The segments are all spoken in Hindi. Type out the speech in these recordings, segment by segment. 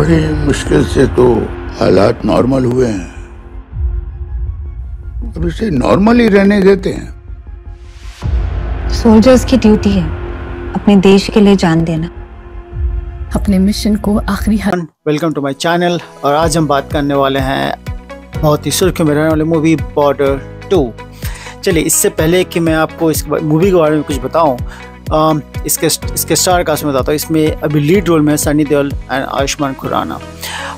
बड़ी मुश्किल से तो हालात नॉर्मल हुए हैं। अब इसे नॉर्मल ही रहने देते हैं। सोल्जर्स की ड्यूटी है। अपने देश के लिए जान देना। अपने मिशन को आखिरी हद वेलकम टू माय चैनल और आज हम बात करने वाले हैं बहुत ही सुर्खियों में रहने वाली मूवी बॉर्डर टू चलिए इससे पहले कि मैं आपको इस मूवी के बारे में कुछ बताऊँ इसके इसके स्टार कास्ट में बताता हूँ। इसमें अभी लीड रोल में सनी देओल एंड आयुष्मान खुराना।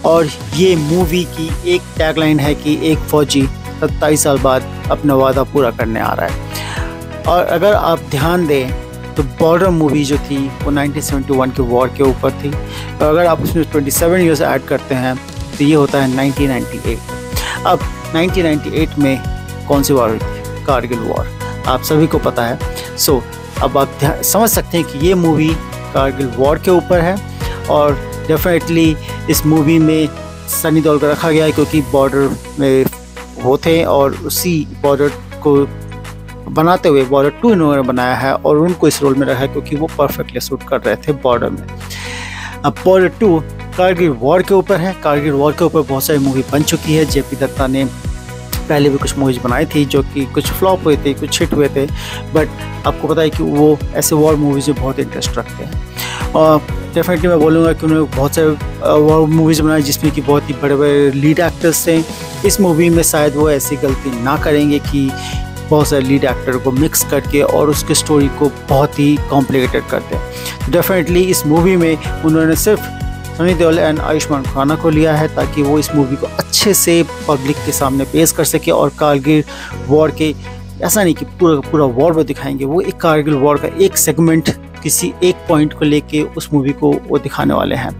और ये मूवी की एक टैगलाइन है कि एक फ़ौजी सत्ताईस साल बाद अपना वादा पूरा करने आ रहा है। और अगर आप ध्यान दें तो बॉर्डर मूवी जो थी वो 1971 के वॉर के ऊपर थी। और अगर आप उसमें 27 ईयर्स ऐड करते हैं तो ये होता है 1998 अब 1998 में कौन सी वॉर हुई थी? कारगिल वॉर आप सभी को पता है। सो so, अब आप समझ सकते हैं कि ये मूवी कारगिल वॉर के ऊपर है और डेफिनेटली इस मूवी में सनी देओल को रखा गया है क्योंकि बॉर्डर में वो थे और उसी बॉर्डर को बनाते हुए बॉर्डर टू इन्होंने बनाया है और उनको इस रोल में रखा है क्योंकि वो परफेक्टली सूट कर रहे थे बॉर्डर में। अब बॉर्डर टू कारगिल वॉर के ऊपर है। कारगिल वॉर के ऊपर बहुत सारी मूवी बन चुकी है। जेपी दत्ता ने पहले भी कुछ मूवीज़ बनाई थी जो कि कुछ फ्लॉप हुए थे, कुछ हिट हुए थे बट आपको पता है कि वो ऐसे वॉर मूवीज़ में बहुत इंटरेस्ट रखते हैं। और डेफिनेटली मैं बोलूँगा कि उन्होंने बहुत सारे वॉर मूवीज़ बनाई जिसमें कि बहुत ही बड़े बड़े लीड एक्टर्स थे इस मूवी में शायद वो ऐसी गलती ना करेंगे कि बहुत सारे लीड एक्टर को मिक्स करके और उसके स्टोरी को बहुत ही कॉम्प्लिकेटेड करते हैं डेफिनेटली इस मूवी में उन्होंने सिर्फ़ सनी देओल एंड आयुष्मान खुराना को लिया है ताकि वो इस मूवी को अच्छे से पब्लिक के सामने पेश कर सके और कारगिल वॉर के, ऐसा नहीं कि पूरा पूरा वॉर वो दिखाएँगे, वो एक कारगिल वॉर का एक सेगमेंट किसी एक पॉइंट को लेके उस मूवी को वो दिखाने वाले हैं।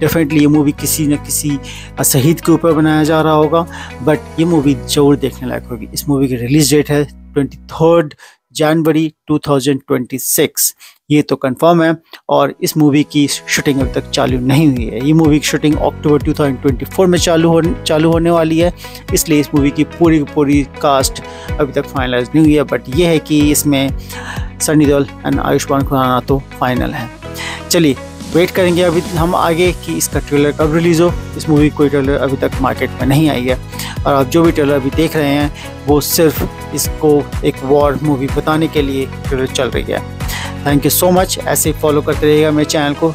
डेफिनेटली ये मूवी किसी न किसी शहीद के ऊपर बनाया जा रहा होगा बट ये मूवी ज़रूर देखने लायक होगी। इस मूवी की रिलीज़ डेट है ट्वेंटी थर्ड जनवरी 2026 ये तो कंफर्म है और इस मूवी की शूटिंग अभी तक चालू नहीं हुई है। ये मूवी की शूटिंग अक्टूबर 2024 में चालू हो चालू होने वाली है। इसलिए इस मूवी की पूरी पूरी कास्ट अभी तक फाइनलाइज नहीं हुई है। बट ये है कि इसमें सनी देओल एंड आयुष्मान खुराना तो फाइनल है। चलिए वेट करेंगे अभी हम आगे कि इसका ट्रेलर कब रिलीज़ हो। इस मूवी कोई ट्रेलर अभी तक मार्केट में नहीं आई है। और आप जो भी ट्रेलर अभी देख रहे हैं, वो सिर्फ़ इसको एक वॉर मूवी बताने के लिए ट्रेलर चल रही है। थैंक यू सो मच ऐसे फॉलो करते रहिएगा मेरे चैनल को।